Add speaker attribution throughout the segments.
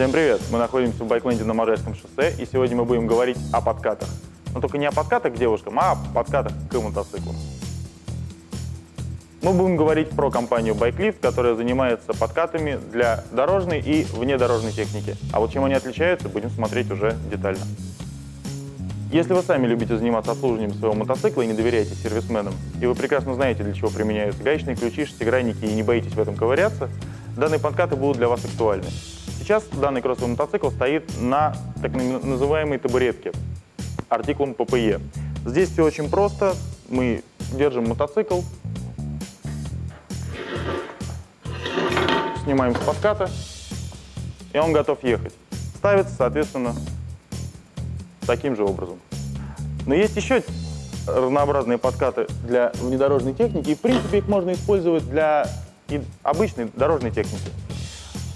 Speaker 1: Всем привет! Мы находимся в Байкленде на Можайском шоссе, и сегодня мы будем говорить о подкатах. Но только не о подкатах к девушкам, а о подкатах к мотоциклу. Мы будем говорить про компанию BikeLift, которая занимается подкатами для дорожной и внедорожной техники. А вот чем они отличаются, будем смотреть уже детально. Если вы сами любите заниматься обслуживанием своего мотоцикла и не доверяете сервисменам, и вы прекрасно знаете, для чего применяются гаечные ключи, шестигранники и не боитесь в этом ковыряться, данные подкаты будут для вас актуальны. Сейчас данный кроссовый мотоцикл стоит на так называемой табуретке, артикулом ППЕ. Здесь все очень просто. Мы держим мотоцикл, снимаем с подката, и он готов ехать. Ставится, соответственно, таким же образом. Но есть еще разнообразные подкаты для внедорожной техники, и в принципе их можно использовать для обычной дорожной техники.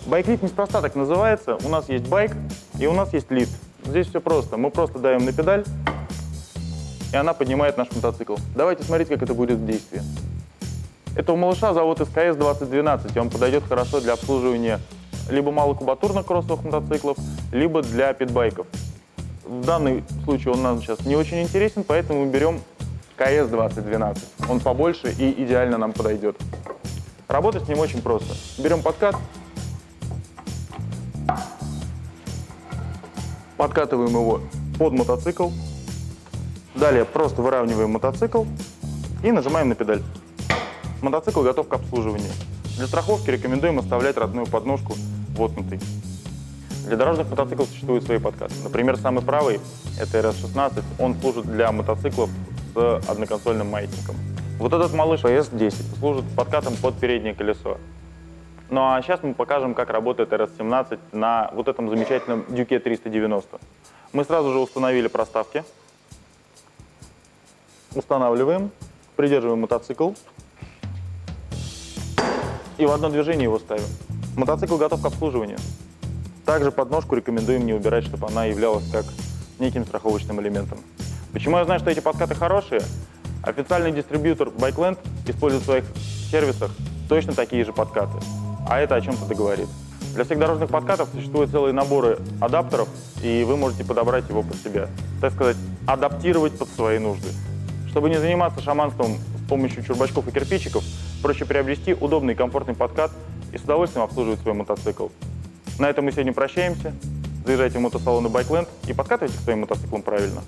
Speaker 1: Байк-лифт неспроста так называется. У нас есть байк и у нас есть лифт. Здесь все просто. Мы просто даем на педаль, и она поднимает наш мотоцикл. Давайте смотреть, как это будет в действии. Этого малыша зовут СКС 2012, и он подойдет хорошо для обслуживания либо малокубатурных кроссовых мотоциклов, либо для питбайков. В данный случай он нам сейчас не очень интересен, поэтому мы берем КС 2012. Он побольше и идеально нам подойдет. Работать с ним очень просто. Берем подкат, подкатываем его под мотоцикл, далее просто выравниваем мотоцикл и нажимаем на педаль. Мотоцикл готов к обслуживанию. Для страховки рекомендуем оставлять родную подножку воткнутой. Для дорожных мотоциклов существуют свои подкаты. Например, самый правый, это RS16, он служит для мотоциклов с одноконсольным маятником. Вот этот малыш PS10 служит подкатом под переднее колесо. Ну а сейчас мы покажем, как работает RS17 на вот этом замечательном Дюке 390. Мы сразу же установили проставки. Устанавливаем, придерживаем мотоцикл, и в одно движение его ставим. Мотоцикл готов к обслуживанию. Также подножку рекомендуем не убирать, чтобы она являлась как неким страховочным элементом. Почему я знаю, что эти подкаты хорошие? Официальный дистрибьютор Bikeland использует в своих сервисах точно такие же подкаты. А это о чем-то договорит. Для всех дорожных подкатов существуют целые наборы адаптеров, и вы можете подобрать его под себя. Так сказать, адаптировать под свои нужды. Чтобы не заниматься шаманством с помощью чурбачков и кирпичиков, проще приобрести удобный и комфортный подкат и с удовольствием обслуживать свой мотоцикл. На этом мы сегодня прощаемся. Заезжайте в мотосалоны Байкленд и подкатывайте к своим мотоциклам правильно.